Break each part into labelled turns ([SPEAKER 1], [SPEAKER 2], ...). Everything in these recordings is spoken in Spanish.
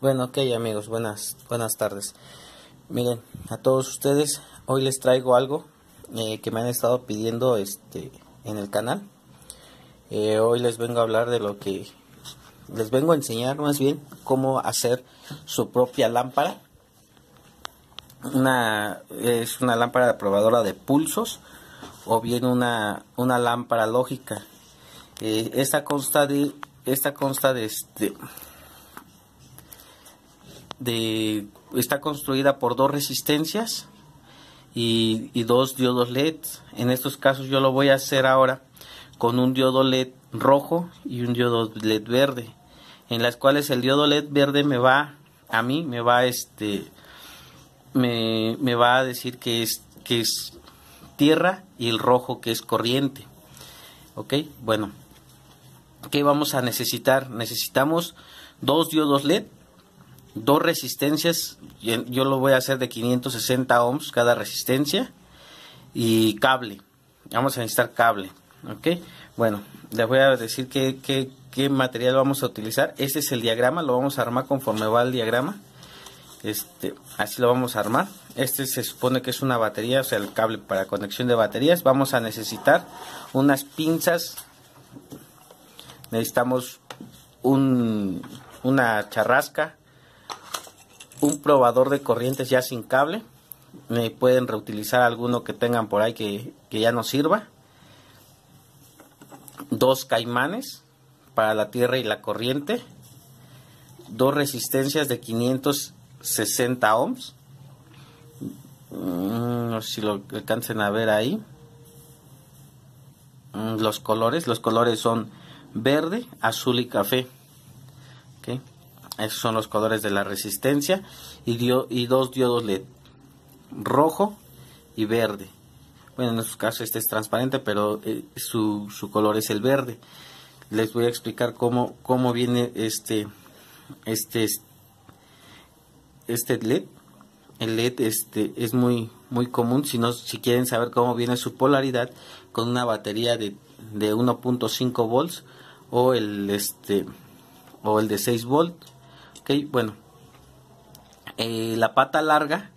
[SPEAKER 1] Bueno, ok amigos, buenas, buenas tardes. Miren, a todos ustedes, hoy les traigo algo eh, que me han estado pidiendo este, en el canal. Eh, hoy les vengo a hablar de lo que les vengo a enseñar más bien cómo hacer su propia lámpara. Una, es una lámpara probadora de pulsos o bien una, una lámpara lógica. Eh, esta consta de, esta consta de este, de está construida por dos resistencias y, dos diodos LED. En estos casos yo lo voy a hacer ahora con un diodo LED rojo y un diodo LED verde, en las cuales el diodo LED verde me va a mí me va este me, me va a decir que es que es tierra y el rojo que es corriente. ¿Ok? Bueno, ¿qué vamos a necesitar? Necesitamos dos diodos LED dos resistencias, yo lo voy a hacer de 560 ohms cada resistencia y cable, vamos a necesitar cable, ok, bueno, les voy a decir qué, qué, qué material vamos a utilizar, este es el diagrama, lo vamos a armar conforme va el diagrama, este, así lo vamos a armar, este se supone que es una batería, o sea el cable para conexión de baterías, vamos a necesitar unas pinzas, necesitamos un, una charrasca, un probador de corrientes ya sin cable. Me pueden reutilizar alguno que tengan por ahí que, ya no sirva. Dos caimanes para la tierra y la corriente. Dos resistencias de 560 ohms. Mm, no sé si lo alcancen a ver ahí. Mm, los colores, los colores son verde, azul y café. Esos son los colores de la resistencia y, y dos diodos LED, rojo y verde. Bueno, en estos casos este es transparente, pero eh, su, su, color es el verde. Les voy a explicar cómo, cómo viene este, este, este LED. El LED este, es muy, muy común si, no, si quieren saber cómo viene su polaridad con una batería de, de 1.5 volts o el, este, o el de 6 volts bueno. Eh, la pata larga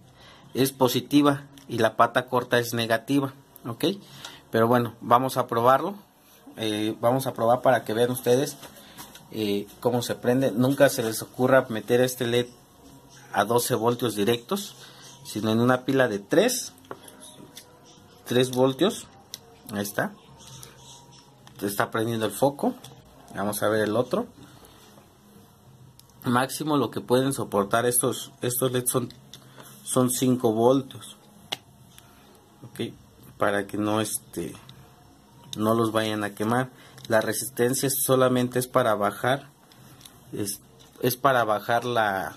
[SPEAKER 1] es positiva y la pata corta es negativa. Ok. Pero bueno, vamos a probarlo. Eh, vamos a probar para que vean ustedes eh, cómo se prende. Nunca se les ocurra meter este LED a 12 voltios directos, sino en una pila de 3, 3 voltios. Ahí está. Está prendiendo el foco. Vamos a ver el otro máximo lo que pueden soportar estos estos LEDs son son 5 voltios ok para que no este no los vayan a quemar. La resistencia solamente es para bajar es, es para bajar la,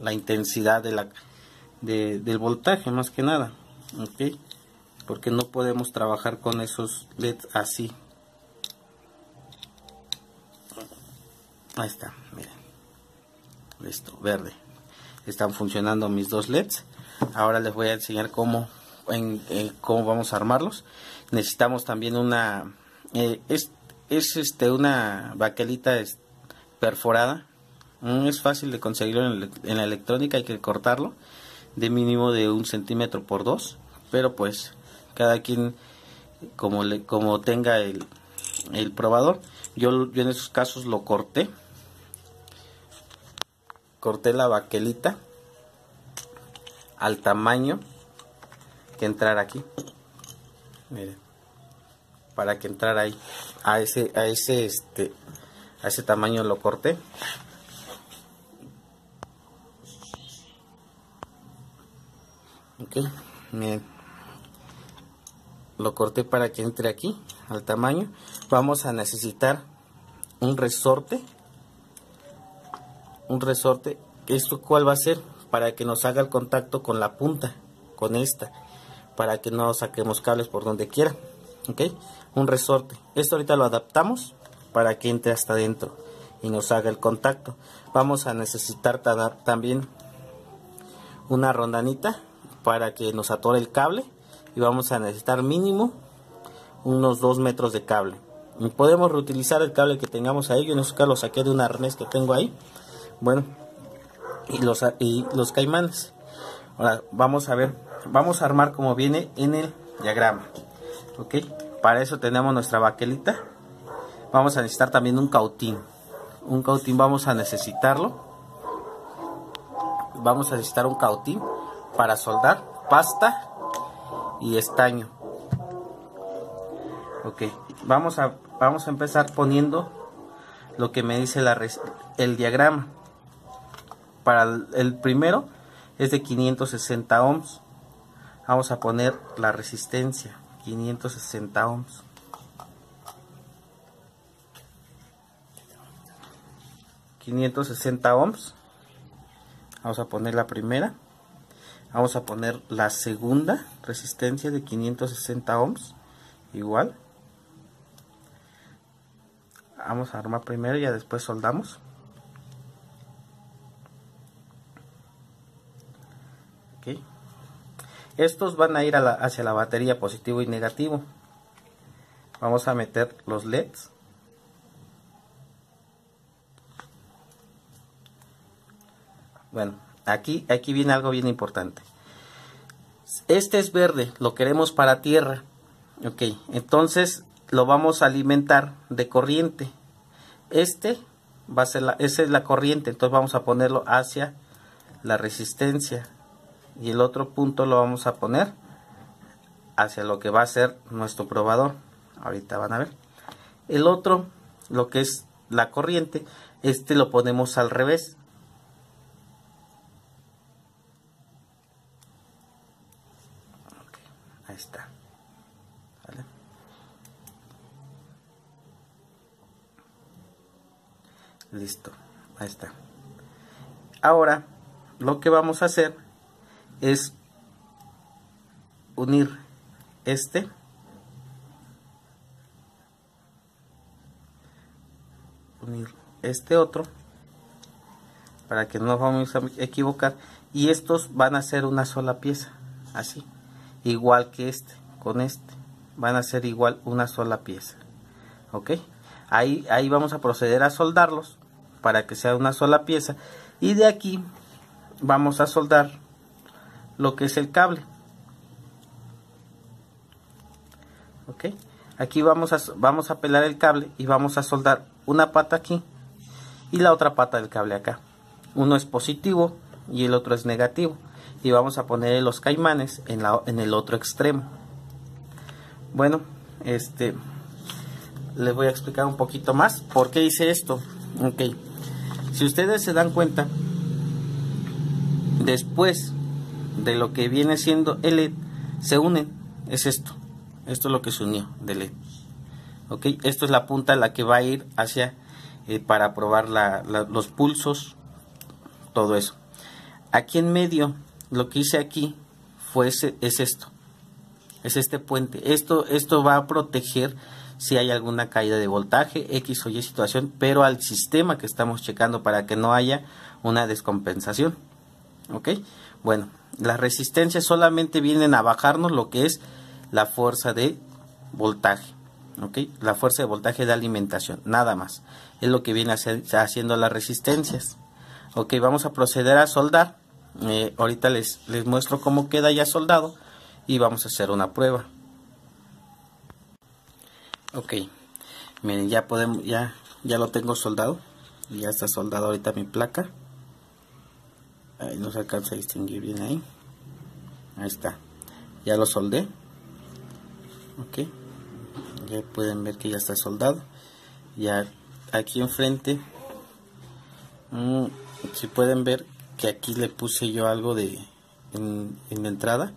[SPEAKER 1] la intensidad de la del voltaje más que nada ok porque no podemos trabajar con esos LEDs así. Ahí está listo verde. Están funcionando mis dos leds ahora les voy a enseñar cómo en, cómo vamos a armarlos. Necesitamos también una eh, es, es, este una baquelita perforada. Mm, es fácil de conseguirlo en, la electrónica hay que cortarlo de mínimo de un centímetro por dos. Pero pues cada quien como le, como tenga el, el probador yo, yo en esos casos lo corté corté la baquelita al tamaño que entrara aquí. Miren para que entrara ahí. A ese a ese este a ese tamaño lo corté. Ok miren. Lo corté para que entre aquí al tamaño. Vamos a necesitar un resorte. Un resorte. ¿Esto cuál va a ser? Para que nos haga el contacto con la punta, con esta, para que no saquemos cables por donde quiera. ¿Ok? Un resorte. Esto ahorita lo adaptamos para que entre hasta adentro y nos haga el contacto. Vamos a necesitar también una rondanita para que nos atore el cable y vamos a necesitar mínimo unos 2 metros de cable. Podemos reutilizar el cable que tengamos ahí. Yo en este caso lo saqué de un arnés que tengo ahí bueno, y los, y los caimanes. Ahora vamos a ver, vamos a armar como viene en el diagrama. ¿Ok? Para eso tenemos nuestra baquelita. Vamos a necesitar también un cautín. Un cautín vamos a necesitarlo. Vamos a necesitar un cautín para soldar pasta y estaño. Ok, vamos a, vamos a empezar poniendo lo que me dice la, el diagrama. Para el, primero es de 560 ohms. Vamos a poner la resistencia, 560 ohms. ...560 ohms... ...vamos a poner la primera... ...vamos a poner la segunda... ...resistencia de 560 ohms... ...igual vamos a armar primero ya después soldamos estos van a ir hacia la batería positivo y negativo. Vamos a meter los leds bueno aquí aquí viene algo bien importante. Este es verde lo queremos para tierra. Ok entonces lo vamos a alimentar de corriente. Este va a ser esa es la corriente, entonces vamos a ponerlo hacia la resistencia y el otro punto lo vamos a poner hacia lo que va a ser nuestro probador. Ahorita van a ver. El otro, lo que es la corriente, este lo ponemos al revés. ahí está. Listo, ahí está. Ahora, lo que vamos a hacer es unir este unir este otro para que no nos vamos a equivocar y estos van a ser una sola pieza así igual que este con este van a ser igual una sola pieza ok. Ahí ahí vamos a proceder a soldarlos para que sea una sola pieza y de aquí vamos a soldar lo que es el cable. Ok aquí vamos a vamos a pelar el cable y vamos a soldar una pata aquí y la otra pata del cable acá. Uno es positivo y el otro es negativo. Y vamos a poner los caimanes en, la, en el otro extremo. Bueno este les voy a explicar un poquito más por qué hice esto. Ok si ustedes se dan cuenta, después de lo que viene siendo el LED, se unen, es esto. Esto es lo que se unió del LED. ¿Ok? Esto es la punta a la que va a ir hacia eh, para probar los pulsos, todo eso. Aquí en medio, lo que hice aquí fue es esto. Es este puente. Esto, esto va a proteger si hay alguna caída de voltaje, X o Y situación, pero al sistema que estamos checando para que no haya una descompensación. ¿Ok? Bueno, las resistencias solamente vienen a bajarnos lo que es la fuerza de voltaje. ¿Ok? La fuerza de voltaje de alimentación, nada más. Es lo que viene haciendo las resistencias. Ok, vamos a proceder a soldar. Eh, ahorita les, les muestro cómo queda ya soldado y vamos a hacer una prueba. Ok, miren, ya podemos, ya, ya lo tengo soldado. Ya está soldado ahorita mi placa. Ahí no se alcanza a distinguir bien ahí. Ahí está. Ya lo soldé. Ok. Ya pueden ver que ya está soldado. Ya aquí enfrente. Mm, si pueden ver que aquí le puse yo algo de en, en la entrada.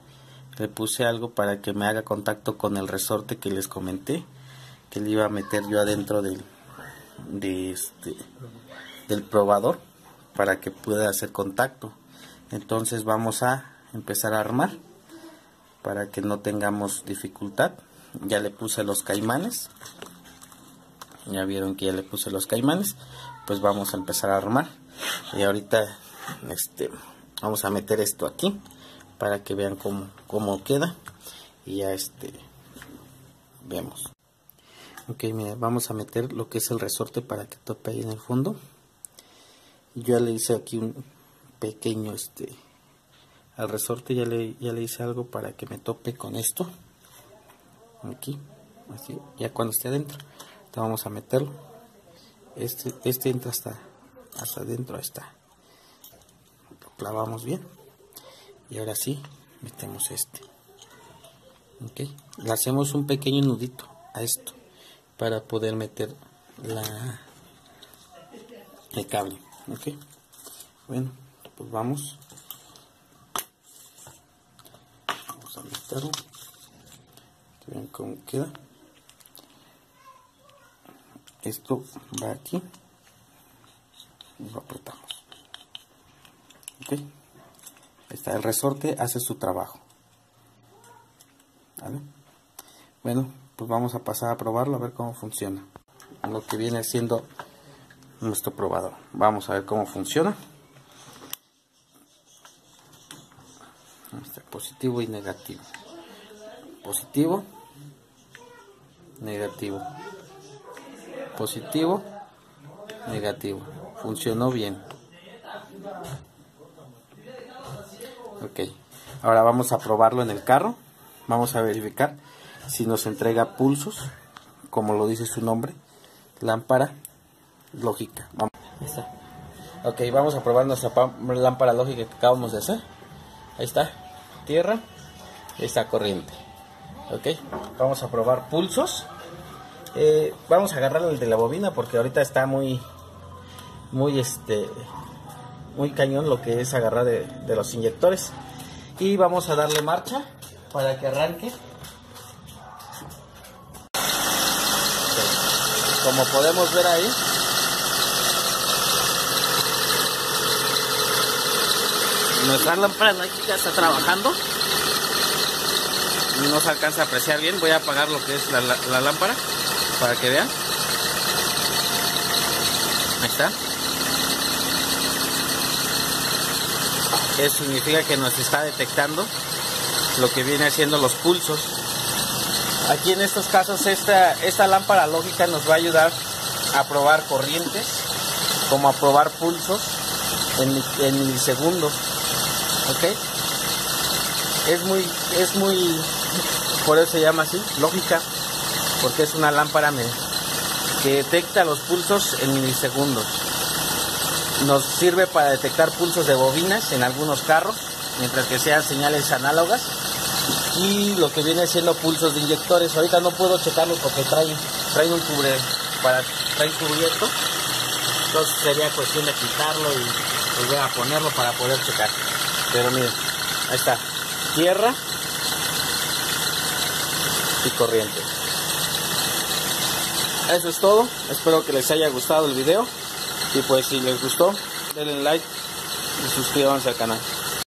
[SPEAKER 1] Le puse algo para que me haga contacto con el resorte que les comenté que le iba a meter yo adentro del, de este, del probador para que pueda hacer contacto. Entonces vamos a empezar a armar para que no tengamos dificultad. Ya le puse los caimanes. Ya vieron que ya le puse los caimanes. Pues vamos a empezar a armar. Y ahorita este, vamos a meter esto aquí para que vean cómo, cómo queda. Y ya este vemos. Ok, mira, vamos a meter lo que es el resorte para que tope ahí en el fondo. Yo le hice aquí un pequeño este al resorte ya le ya le hice algo para que me tope con esto. Aquí así ya cuando esté adentro. Vamos a meterlo. Este este entra hasta hasta adentro está. Lo clavamos bien. Y ahora sí metemos este. Ok. Le hacemos un pequeño nudito a esto para poder meter la el cable ok. Bueno pues vamos. Vamos a meterlo vean cómo queda. Esto va aquí. Y lo apretamos. Ok. Ahí está el resorte hace su trabajo. ¿Vale? bueno pues vamos a pasar a probarlo a ver cómo funciona. Lo que viene siendo nuestro probador vamos a ver cómo funciona. Este, positivo y negativo. Positivo. Negativo. Positivo. Negativo. Funcionó bien. Ok. Ahora vamos a probarlo en el carro. Vamos a verificar si nos entrega pulsos como lo dice su nombre lámpara lógica. Vamos. ok vamos a probar nuestra lámpara lógica que acabamos de hacer. Ahí está. Tierra. Está corriente. Ok vamos a probar pulsos. Eh, vamos a agarrar el de la bobina porque ahorita está muy muy este muy cañón lo que es agarrar de los inyectores. Y vamos a darle marcha para que arranque. Como podemos ver ahí nuestra lámpara ya está trabajando no se alcanza a apreciar bien voy a apagar lo que es la, la lámpara para que vean. Ahí está. Eso significa que nos está detectando lo que viene haciendo los pulsos. Aquí en estos casos esta, esta lámpara lógica nos va a ayudar a probar corrientes como a probar pulsos en, en milisegundos ok es muy es muy por eso se llama así lógica porque es una lámpara que detecta los pulsos en milisegundos. Nos sirve para detectar pulsos de bobinas en algunos carros, mientras que sean señales análogas. Y lo que viene siendo pulsos de inyectores. Ahorita no puedo checarlo porque trae, trae un cubre para trae cubierto. Entonces sería cuestión de quitarlo y volver a ponerlo para poder checar. Pero miren, ahí está. Tierra y corriente. Eso es todo. Espero que les haya gustado el video. Y pues si les gustó, denle like y suscríbanse al canal.